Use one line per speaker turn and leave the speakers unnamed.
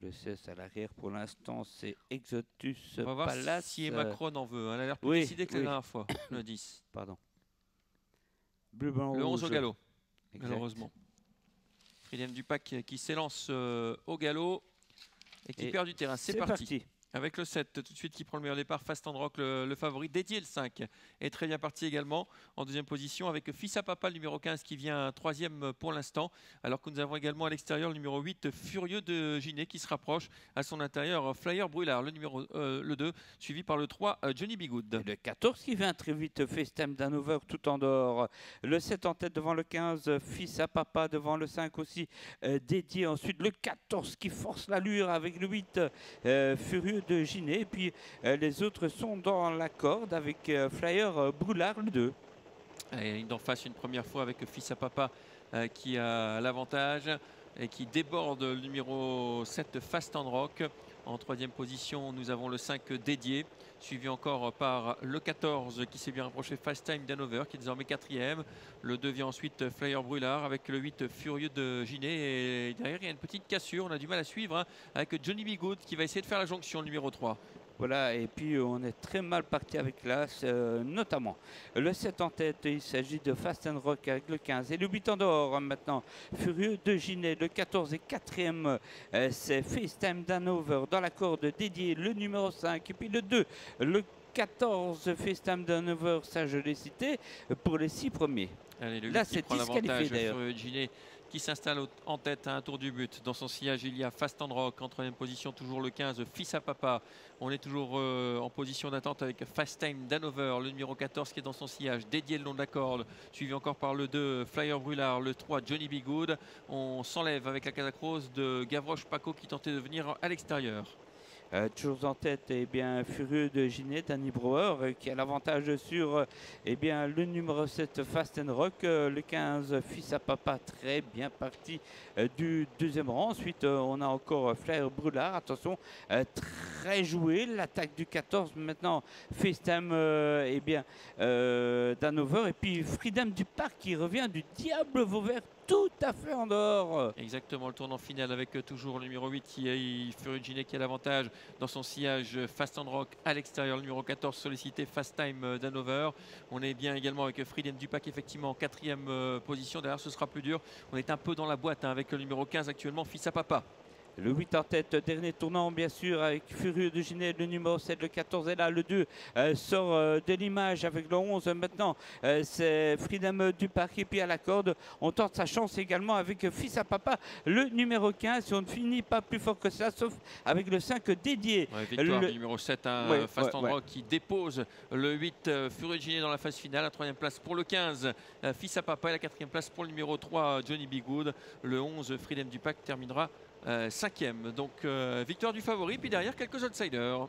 Le 16 à l'arrière pour l'instant, c'est Exotus
On va voir
Palace.
si Macron en veut. hein. Elle a l'air plus
oui,
décidée que la dernière fois, le 10.
Pardon. Bleu, blanc,
Le 11 au galop,
Exact.
malheureusement. Freedom Dupac qui s'élance euh, au galop et qui
Et
perd du terrain. C'est
C'est
parti.
parti.
Avec le 7, tout de suite qui prend le meilleur départ, Fast and Rock, le, favori. Dédié le 5 est très bien parti également en deuxième position avec Fils à Papa, le numéro 15, qui vient troisième pour l'instant. Alors que nous avons également à l'extérieur le numéro 8, Furieux de Ginet, qui se rapproche à son intérieur. Flyer Brûlard, le numéro euh, le 2, suivi par le 3, euh, Johnny Bigood.
Le 14 qui vient très vite, FaceTime d'Hanover tout en dehors. Le 7 en tête devant le 15, Fils à Papa devant le 5 aussi, euh, dédié. Ensuite le 14 qui force l'allure avec le 8, euh, Furieux de Ginet. Et puis euh, les autres sont dans la corde avec euh, Flyer euh, Broulard le 2.
Et d'en face une première fois avec Fils à Papa qui a l'avantage et qui déborde le numéro 7 Fast and Rock. En troisième position, nous avons le 5 dédié, suivi encore par le 14 qui s'est bien rapproché Fast Time d'Hanover, qui est désormais quatrième. Le 2 vient ensuite Flyer Brûlard avec le 8 Furieux de Ginet. Et derrière, il y a une petite cassure, on a du mal à suivre, hein, avec Johnny Bigood qui va essayer de faire la jonction, le numéro 3.
Voilà, et puis euh, on est très mal parti avec l'As, euh, notamment. Le 7 en tête, il s'agit de Fast and Rock avec le 15. Et le 8 en dehors hein, maintenant, Furieux de Ginet. Le 14 et 4e, euh, c'est FaceTime d'Hanover dans la corde dédiée, le numéro 5. Et puis le 2, le 14 FaceTime d'Hanover, ça je l'ai cité, pour les 6 premiers.
Allez, le
Là,
8 qui
c'est disqualifié, d'ailleurs.
Qui s'installe en tête à un tour du but. Dans son sillage, il y a Fast and Rock en troisième position, toujours le 15, Fils à Papa. On est toujours euh, en position d'attente avec Fast Time d'Hanover, le numéro 14 qui est dans son sillage, dédié le long de la corde, suivi encore par le 2, Flyer Brûlard, le 3, Johnny Bigood. On s'enlève avec la catacrose de Gavroche Paco qui tentait de venir à l'extérieur.
Euh, toujours en tête, eh bien, Furieux de Ginet, Danny Brouwer, euh, qui a l'avantage sur eh le numéro 7, Fast Rock, euh, le 15, Fils à Papa, très bien parti du deuxième rang. Ensuite, on a encore Flair Brûlard, attention, très joué. L'attaque du 14, maintenant, FaceTime eh bien, d'Hanover, et puis Freedom du Parc qui revient du Diable Vauvert tout à fait en dehors.
Exactement, le tournant final avec euh, toujours le numéro 8 qui est Fury Ginet qui a l'avantage dans son sillage euh, Fast and Rock à l'extérieur, le numéro 14 sollicité Fast Time euh, d'Hanover. On est bien également avec Freedom Dupac effectivement en quatrième euh, position. Derrière, ce sera plus dur. On est un peu dans la boîte hein, avec le numéro 15 actuellement, Fils à Papa.
Le 8 en tête, dernier tournant bien sûr avec Furieux de Ginet, le numéro 7, le 14 est là, le 2 euh, sort euh, de l'image avec le 11 maintenant, euh, c'est Freedom du Parc et puis à la corde, on tente sa chance également avec Fils à Papa, le numéro 15 et on ne finit pas plus fort que ça sauf avec le 5 dédié.
Ouais, victoire
Le-
du numéro 7, hein,
Ouais,
Fast
ouais,
qui dépose le 8 euh, Fury Ginet dans la phase finale. La troisième place pour le 15, euh, Fils à Papa. Et la quatrième place pour le numéro 3, Johnny Bigood. Le 11, Freedom Dupac terminera euh, cinquième. Donc euh, victoire du favori. Puis derrière, quelques outsiders.